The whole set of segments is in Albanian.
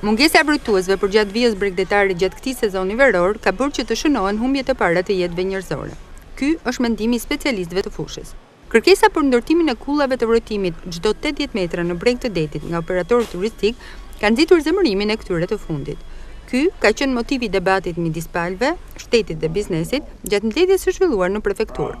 Mungesa e vrojtuesve përgjatë vijës bregdetare gjatë këtij sezoni veror ka bërë që të shënohen humbjet e para të jetëve njerëzore. Ky është mendimi i specialistëve të fushës. Kërkesa për ndërtimin e kullave të vrojtimit çdo tetëdhjetë metra në breg të detit nga operatorët turistikë ka nxitur zemërimin e këtyre të fundit. Ky ka qenë motivi i debatit midis palëve, shtetit dhe biznesit gjatë mbledhjes së zhvilluar në prefekturë.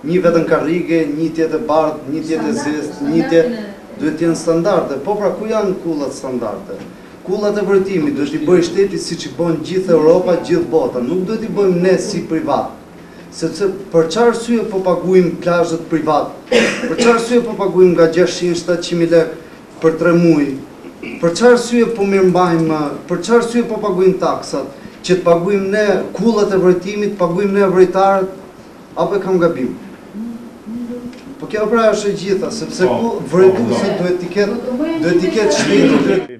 Një vetëm karrige, një të jetë e bardhë, një të jetë e zezë, një të jetë, duhet të jenë standarde. Po pra, ku janë kullat standarde? Kullat e vrojtimit duhet t'i bëjë shteti siç i bën gjithë Europa, gjithë bota, nuk duhet t'i bëjmë ne si privat. Sepse për çfarë arsye po paguajmë plazhet privat? Për çfarë arsye po paguajmë nga gjashtëqind, shtatëqind mijë lekë për tre muaj? Për çfarë arsye po mirëmbajmë, për çfarë arsye po paguajmë taksat? Që të paguajmë ne kullat e vrojtimit, të paguajmë ne vrojtarët? Apo e kam gabim? Po kjo pra është e gjitha, sepse po, ku vrojtuesit po, po. duhet t'i ketë, duhet t'i ketë shteti.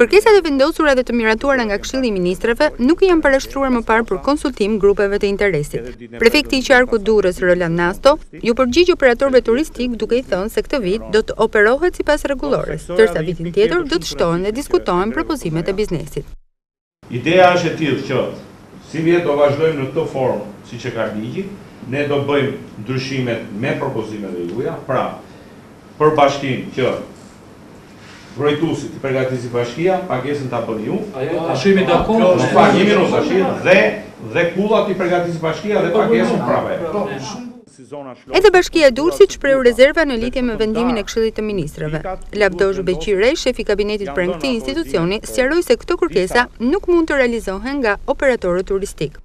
Kërkesat e vendosura dhe të miratuara nga Këshilli i Ministrave nuk u janë parashtruar më parë për konsultim grupeve të interesit. Prefekti i Qarkut Durrës, Roland Nasto, iu përgjigj operatorëve turistikë duke i thënë se këtë vit do të operohet sipas rregullores, ndërsa vitin tjetër do të shtrohen dhe diskutohen propozimet e biznesit. Ideja është e tillë që sivjet do vazhdojmë në këtë formë siç e ka ligji, ne do bëjmë ndryshimet me propozimet e juaja, pra për bashkinë që vrojtuesit t'i pregatisi bashkia, pagesën ta bëni ju, dhe kullat t'i pregatisi bashkia dhe pagesën prapë ajo. Edhe Bashkia e Durrësit shprehu rezerva në lidhje me vendimin e Këshillit të Ministrave. Lavdosh Beqirej, shefi i kabinetit pranë këtij institucioni, sqaroi se këto kërkesa nuk mund të realizohen nga operatorët turistikë.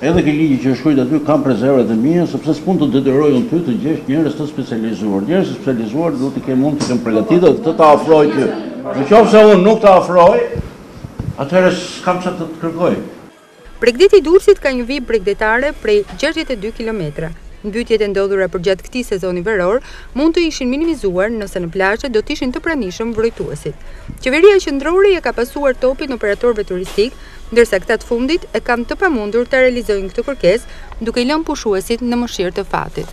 Edhe ke ligji që është shkruajt aty kam rezervat e mia, sepse s'mund të detyroj unë ty të gjesh njerëz të specializuar. Njerëz të specializuar duhet t'i kem unë t'i kem përgatitur dhe të ta ofroj ty. Në qoftë se unë nuk ta ofroj, atëherë s'kam çfarë të të kërkoj. Bregdeti i Durrësit ka një vijë bregdetare prej gjashtëdhjetë e dy kilometra. Mbytjet e ndodhura përgjatë këtij sezoni veror mund të ishin minimizuar nëse në plazhe do të ishin të pranishëm vrojtuesit. Qeveria qendrore ua ka pasuar topin operatorëve turistikë, ndërsa këta të fundit e kanë të pamundur ta realizojnë këtë kërkesë duke i lënë pushuesit në mëshirë të fatit.